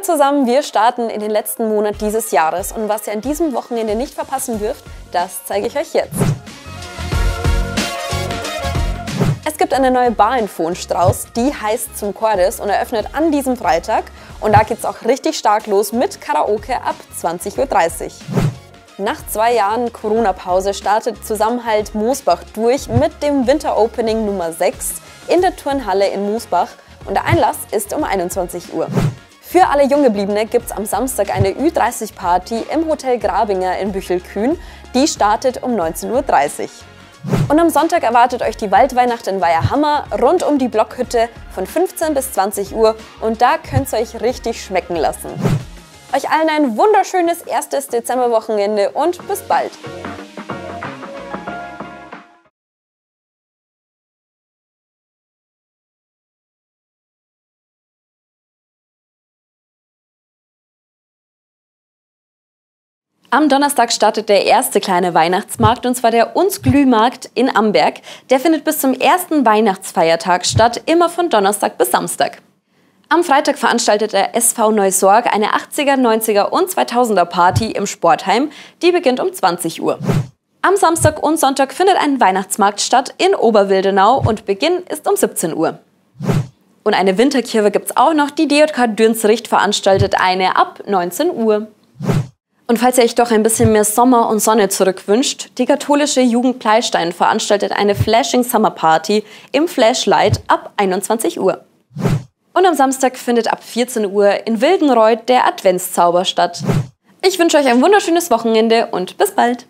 Hallo zusammen, wir starten in den letzten Monat dieses Jahres und was ihr an diesem Wochenende nicht verpassen dürft, das zeige ich euch jetzt. Es gibt eine neue Bar-Info in Strauß, die heißt zum Chorus und eröffnet an diesem Freitag. Und da geht es auch richtig stark los mit Karaoke ab 20.30 Uhr. Nach zwei Jahren Corona-Pause startet Zusammenhalt Moosbach durch mit dem Winter-Opening Nummer 6 in der Turnhalle in Moosbach und der Einlass ist um 21 Uhr. Für alle Junggebliebene gibt es am Samstag eine Ü30-Party im Hotel Grabinger in Büchelkühn. Die startet um 19.30 Uhr. Und am Sonntag erwartet euch die Waldweihnacht in Weiherhammer rund um die Blockhütte von 15 bis 20 Uhr und da könnt ihr euch richtig schmecken lassen. Euch allen ein wunderschönes erstes Dezemberwochenende und bis bald! Am Donnerstag startet der erste kleine Weihnachtsmarkt und zwar der Uns Glühmarkt in Amberg. Der findet bis zum ersten Weihnachtsfeiertag statt, immer von Donnerstag bis Samstag. Am Freitag veranstaltet der SV Neusorg eine 80er, 90er und 2000er Party im Sportheim. Die beginnt um 20 Uhr. Am Samstag und Sonntag findet ein Weihnachtsmarkt statt in Oberwildenau und Beginn ist um 17 Uhr. Und eine Winterkirche gibt es auch noch. Die DJK Dürnsricht veranstaltet eine ab 19 Uhr. Und falls ihr euch doch ein bisschen mehr Sommer und Sonne zurückwünscht, die katholische Jugend Pleistein veranstaltet eine Flashing Summer Party im Flashlight ab 21 Uhr. Und am Samstag findet ab 14 Uhr in Wildenreuth der Adventszauber statt. Ich wünsche euch ein wunderschönes Wochenende und bis bald!